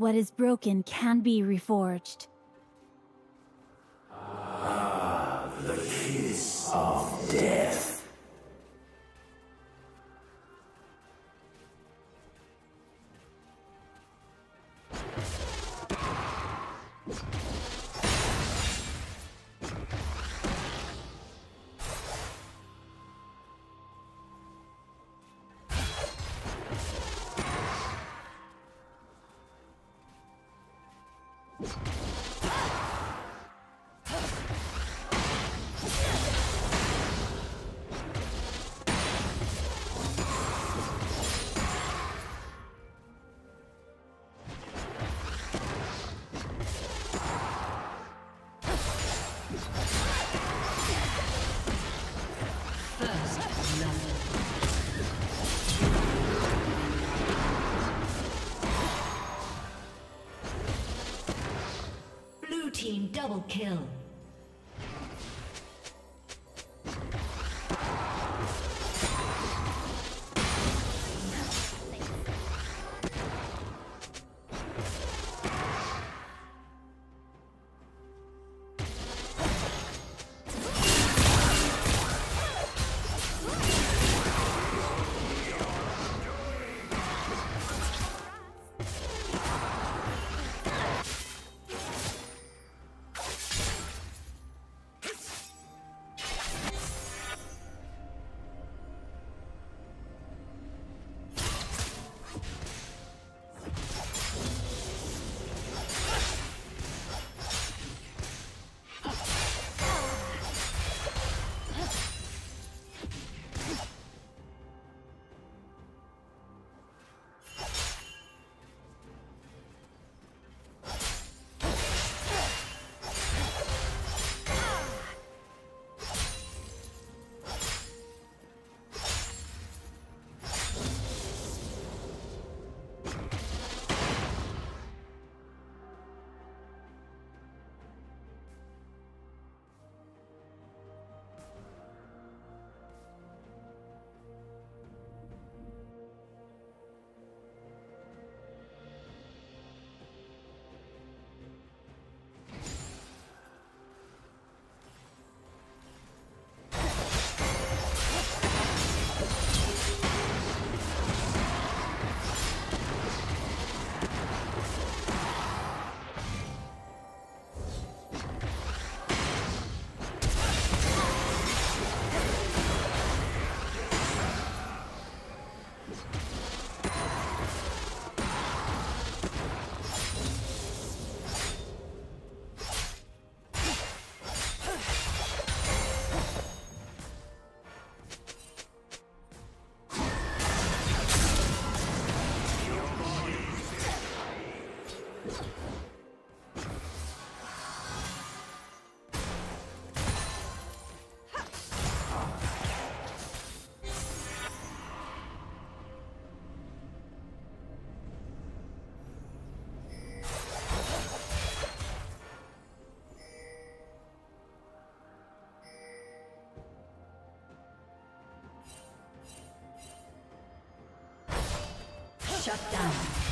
What is broken can be reforged. Ah, The kiss of death. Kill. Shut down.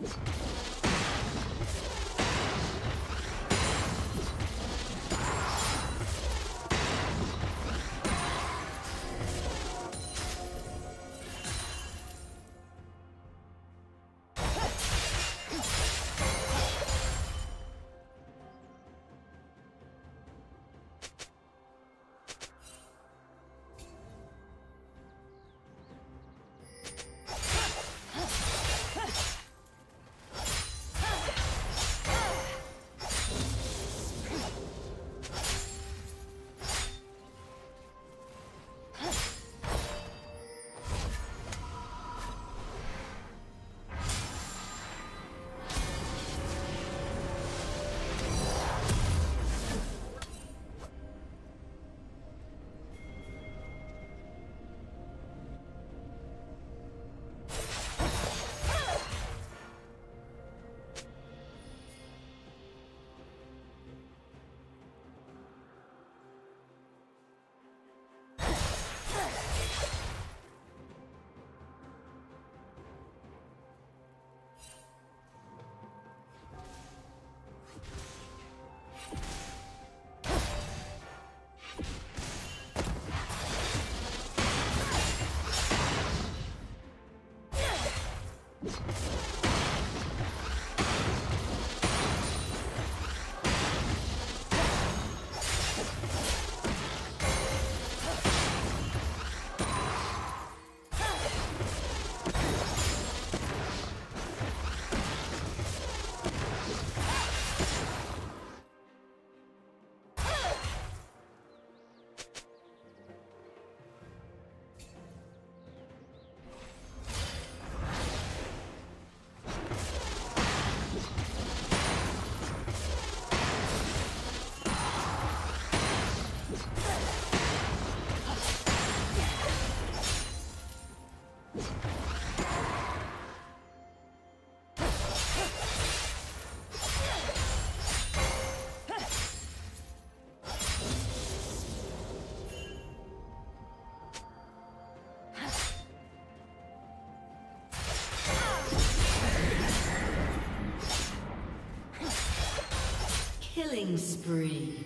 you Killing spree.